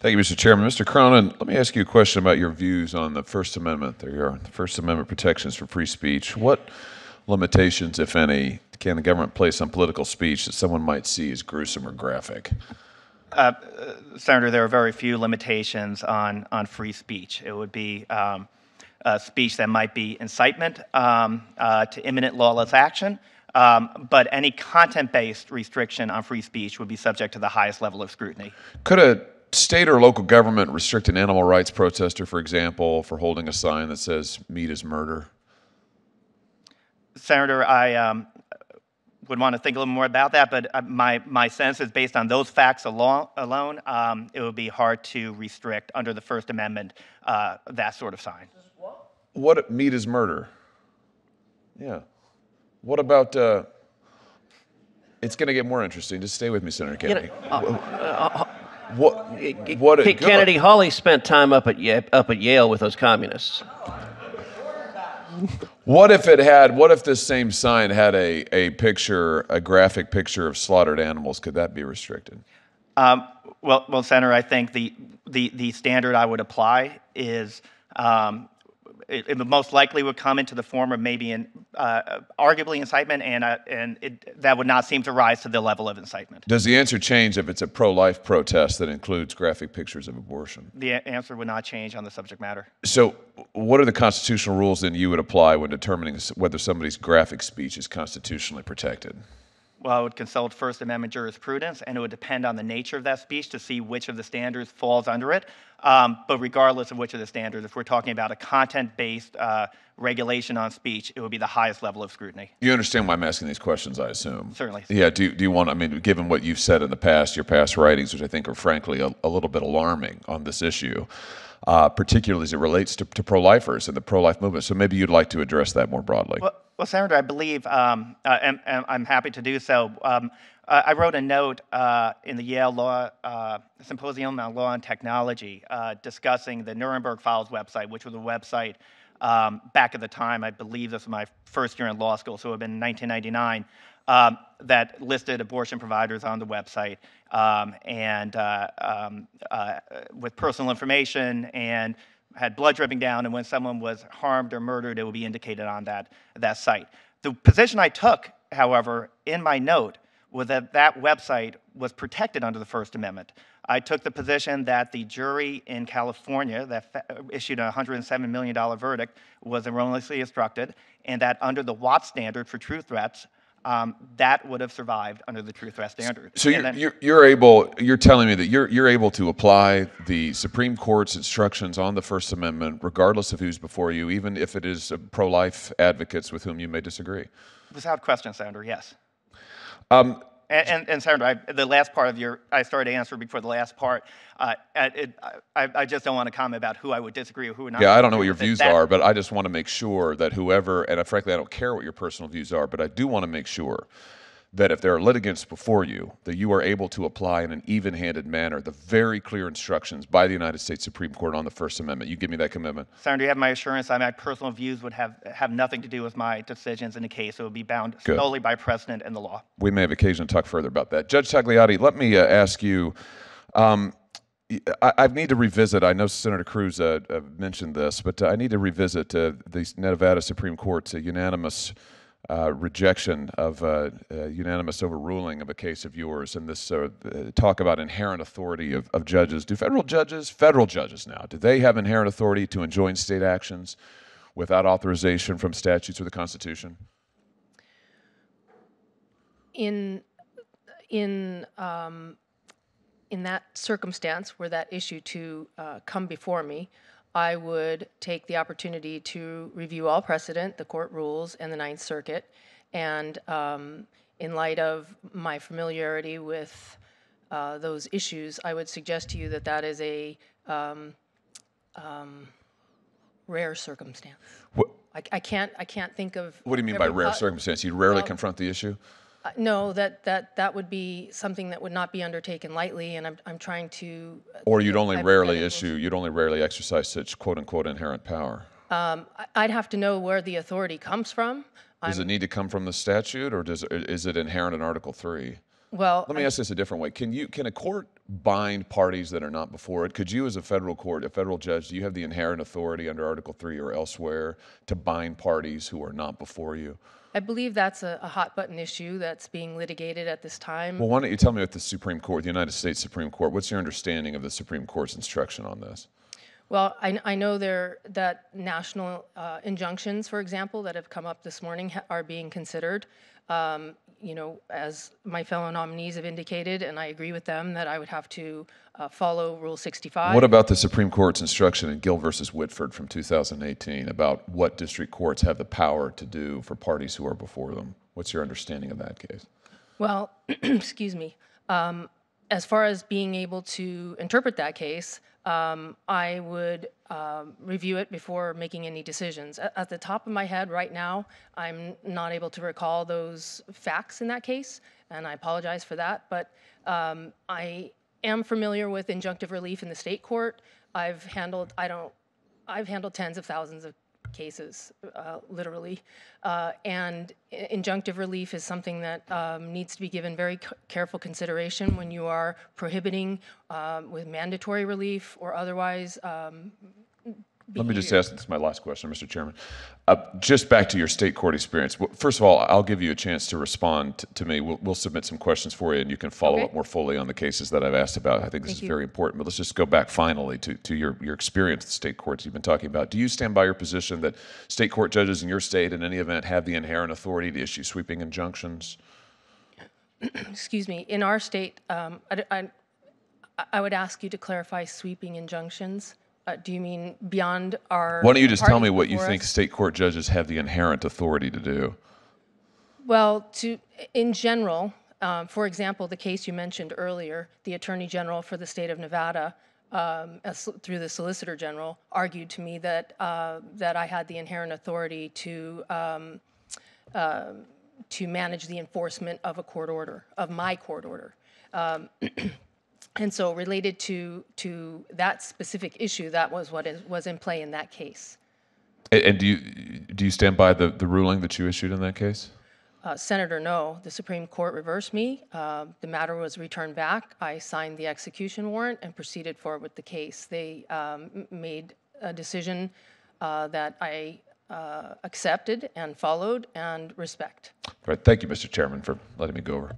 Thank you, Mr. Chairman. Mr. Cronan, let me ask you a question about your views on the First Amendment. There you are, the First Amendment protections for free speech. What limitations, if any, can the government place on political speech that someone might see as gruesome or graphic? Senator, there are very few limitations on, on free speech. It would be um, uh, speech that might be incitement um, uh, to imminent lawless action, um, but any content based restriction on free speech would be subject to the highest level of scrutiny. Could a state or local government restrict an animal rights protester, for example, for holding a sign that says meat is murder? Senator, I um, would want to think a little more about that, but uh, my, my sense is based on those facts alone, alone um, it would be hard to restrict under the First Amendment uh, that sort of sign. What meat is murder? Yeah. What about? Uh, it's going to get more interesting. Just stay with me, Senator You Kennedy. know, uh, what? What? K- Kennedy Hawley spent time up at Ye- up at Yale with those communists. What if it had? What if this same sign had a a picture, a graphic picture of slaughtered animals? Could that be restricted? Um, well, well, Senator, I think the, the, the standard I would apply is um, it, it most likely would come into the form of maybe an, uh, arguably incitement, and, uh, and it, that would not seem to rise to the level of incitement. Does the answer change if it's a pro-life protest that includes graphic pictures of abortion? The a- answer would not change on the subject matter. So, what are the constitutional rules then you would apply when determining whether somebody's graphic speech is constitutionally protected? Well, I would consult First Amendment jurisprudence, and it would depend on the nature of that speech to see which of the standards falls under it. Um, but regardless of which of the standards, if we're talking about a content-based uh, regulation on speech, it would be the highest level of scrutiny. You understand why I'm asking these questions, I assume. Certainly. Yeah. Do, do you want? I mean, given what you've said in the past, your past writings, which I think are frankly a, a little bit alarming on this issue, uh, particularly as it relates to, to pro-lifers and the pro-life movement. So maybe you'd like to address that more broadly. Well, well Senator, I believe, um, uh, and, and I'm happy to do so. Um, I wrote a note uh, in the Yale Law uh, Symposium on Law and Technology uh, discussing the Nuremberg Files website, which was a website um, back at the time, I believe this was my first year in law school, so it would have been 1999, um, that listed abortion providers on the website um, and uh, um, uh, with personal information and had blood dripping down, and when someone was harmed or murdered, it would be indicated on that, that site. The position I took, however, in my note was that that website was protected under the First Amendment. I took the position that the jury in California that issued a $107 million verdict was erroneously instructed, and that under the Watt standard for true threats, um, that would have survived under the true threat standard. So you're, then- you're, you're able, you're telling me that you're, you're able to apply the Supreme Court's instructions on the First Amendment, regardless of who's before you, even if it is uh, pro-life advocates with whom you may disagree. Without question, Senator, yes. Um, And, and, and Senator, I, the last part of your, I started to answer before the last part. Uh, it, I, I just don't want to comment about who I would disagree or who would not. Yeah, I don't know what your views That- are, but I just want to make sure that whoever, and frankly, I don't care what your personal views are, but I do want to make sure that if there are litigants before you, that you are able to apply in an even handed manner the very clear instructions by the United States Supreme Court on the First Amendment. You give me that commitment? Senator, you have my assurance that my personal views would have, have nothing to do with my decisions in the case. It would be bound Good. solely by precedent and the law. we may have occasion to talk further about that. Judge Togliatti, let me uh, ask you. Um, I, I need to revisit. I know Senator Cruz uh, uh, mentioned this, but uh, I need to revisit uh, the Nevada Supreme Court's uh, unanimous uh, rejection of unanimous overruling of a case of yours, and this uh, talk about inherent authority of, of judges. Do federal judges, federal judges now, do they have inherent authority to enjoin state actions without authorization from statutes or the Constitution? in in um, in that circumstance were that issue to uh, come before me, I would take the opportunity to review all precedent, the court rules, and the Ninth Circuit, and um, in light of my familiarity with uh, those issues, I would suggest to you that that is a um, um, rare circumstance. What, I, I can't I can't think of. what do you mean by rare po- circumstance? You rarely confront the issue? Uh, No, that, that, that would be something that would not be undertaken lightly, and I'm, I'm trying to. uh, Or you'd only rarely issue, you'd only rarely exercise such quote unquote inherent power. I- I'd have to know where the authority comes from. Does it need to come from the statute or does, is it inherent in Article 3? Well, Let me ask this a different way. Can you can a court bind parties that are not before it? Could you, as a federal court, a federal judge, do you have the inherent authority under Article Three or elsewhere to bind parties who are not before you? I believe that's a, a hot button issue that's being litigated at this time. Well, why don't you tell me what the Supreme Court, the United States Supreme Court, what's your understanding of the Supreme Court's instruction on this? Well, I, I know there that national uh, injunctions, for example, that have come up this morning ha- are being considered. Um, you know, as my fellow nominees have indicated, and I agree with them that I would have to uh, follow Rule 65. What about the Supreme Court's instruction in Gill versus Whitford from 2018 about what district courts have the power to do for parties who are before them? What's your understanding of that case? Well, excuse me. Um, as far as being able to interpret that case, um, I would um, review it before making any decisions. At, at the top of my head right now, I'm not able to recall those facts in that case, and I apologize for that. But um, I am familiar with injunctive relief in the state court. I've handled, I don't, I've handled tens of thousands of cases, uh, literally. Uh, and injunctive relief is something that um, needs to be given very careful consideration when you are prohibiting um, with mandatory relief or otherwise. Um, Let me just ask this is my last question, Mr. Chairman. Uh, just back to your state court experience. First of all, I'll give you a chance to respond to me. We'll, we'll submit some questions for you, and you can follow Okay. up more fully on the cases that I've asked about. I think this Thank is you. very important. But let's just go back finally to, to your, your experience at the state courts you've been talking about. Do you stand by your position that state court judges in your state, in any event, have the inherent authority to issue sweeping injunctions? excuse me, in our state, um, I, I- I would ask you to clarify sweeping injunctions. Uh, do you mean beyond our? Why don't you just tell me what you before think state court judges have the inherent authority to do? Well, to, in general, um, for example, the case you mentioned earlier, the Attorney General for the state of Nevada, um, as, through the Solicitor General, argued to me that, uh, that I had the inherent authority to, um, uh, to manage the enforcement of a court order, of my court order. And so related to, to that specific issue, that was what is, was in play in that case. A- And do you, do you stand by the, the ruling that you issued in that case? Uh, Senator, no. The Supreme Court reversed me. Uh, the matter was returned back. I signed the execution warrant and proceeded forward with the case. They um, made a decision uh, that I uh, accepted and followed and respect. All right, thank you, Mr. Chairman, for letting me go over.